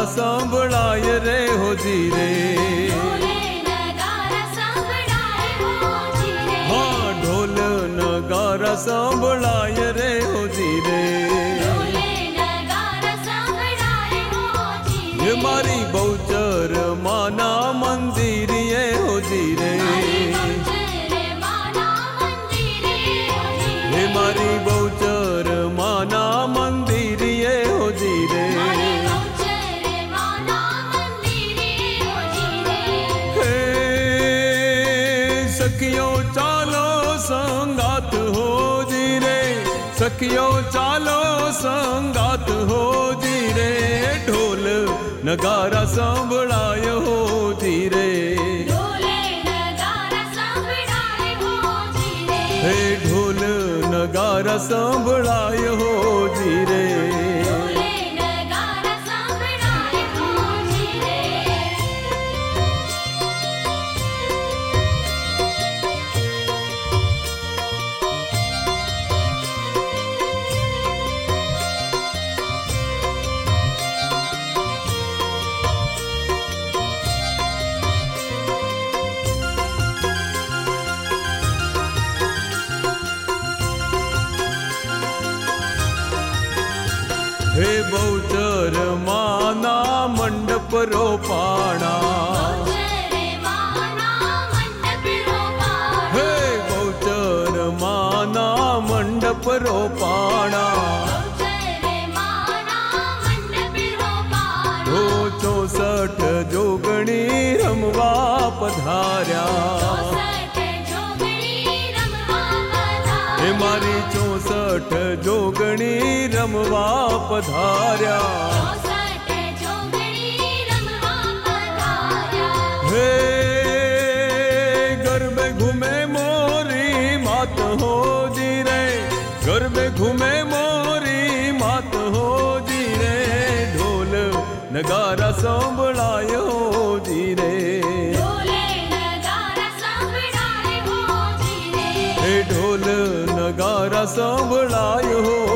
ઢોલ નગારા સંભળાય રે હોજી રે ઢોલે નગારા સંભળાય હોજી રે હા ઢોલ નગારા સંભળાય રે હોજી રે ઢોલે નગારા સંભળાય હોજી હે રે મારી બહુચર માના देखियो चालो संगात हो धीरे ढोल नगारा संभड़ायो हो धीरे हे ढोल नगारा संभड़ायो हो धीरे हे बौचर माना मण्डप रोपाणा। हे बौचर माना मण्डप रोपाणा। हो चौसठ रोणासी अमुवा पधार्या। જોગણી રમવા પધાર્યા ચોસઠ જોગણી રમવા પધાર્યા. હે ગરબે ઘૂમે મોરી માત હોજી રે ગરબે ઘૂમે મોરી માત હોજી રે ઢોલ નગારા સંભળાય સંભળાય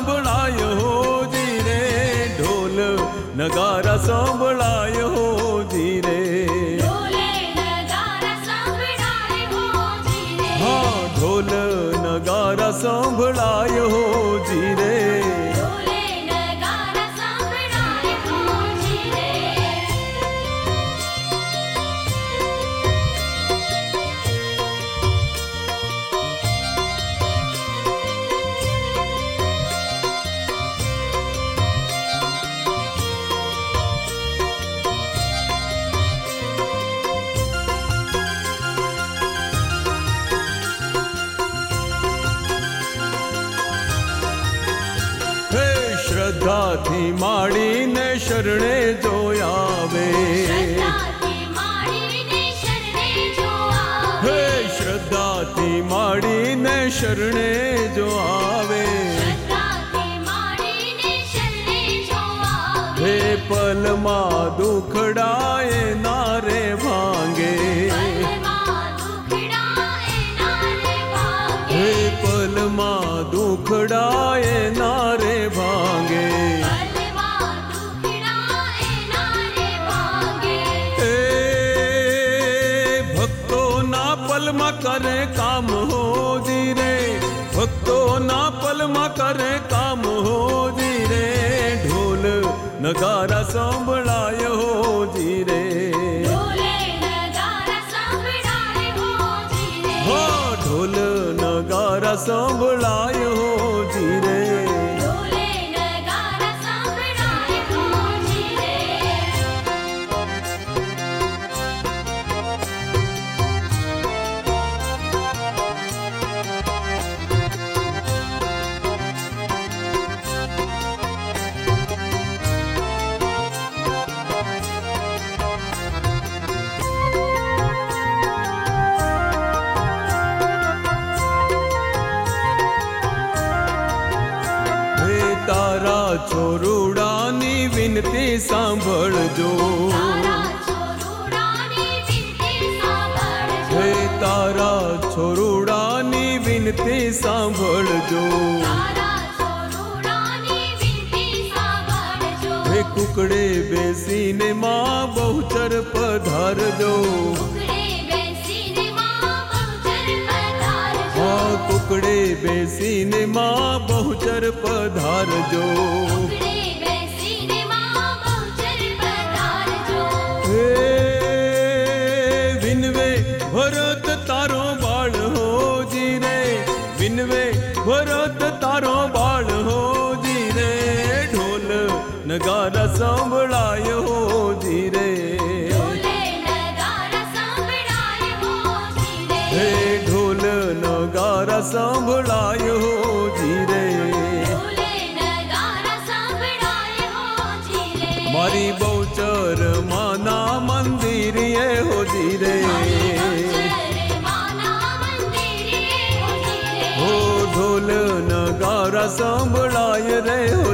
સંભળાય હોજી રે ઢોલ નગારા સંભળાય હોજી રે ઢોલે નગારા સંભળાય હોજી રે. હા ઢોલ નગારા સંભળાય હોજી શ્રદ્ધાથી માડીને શરણે જોયાવે શ્રદ્ધાથી માડીને શરણે જો આવે. હે શ્રદ્ધાથી માડીને શરણે જો આવે શ્રદ્ધાથી માડીને શરણે જો આવે. હે પલમાં દુખડાય નારે ભાંગે પલમાં દુખડા એના પલમાં કરે કામ હોજી રે ઢોલ નગારા સંભળાય હોજી રે ઢોલે નગારા સંભળાય તારા છોરુડાની વિનતી સાંભળજો. હે તારા છોરુડાની વિનતી સાંભળજો. તારા છોરુડાની વિનતી સાંભળજો. હે કુકડે બેસીને માં બહુચર પધારજો. बेसीन माँ बहुचर पधार जो। विनवे भरत तारो बाल हो जी रे। विनवे भरत तारो बाल हो जी रे। ढोल नगारा संभड़ायो સંભળાય હોજી રે ઢોલે નગારા સંભળાય હોજી રે મારી બહુચર માના મંદિર એ હોજી રે બહુચર માના મંદિરે હોજી રે હો ઢોલ નગારા સંભળાય રે હો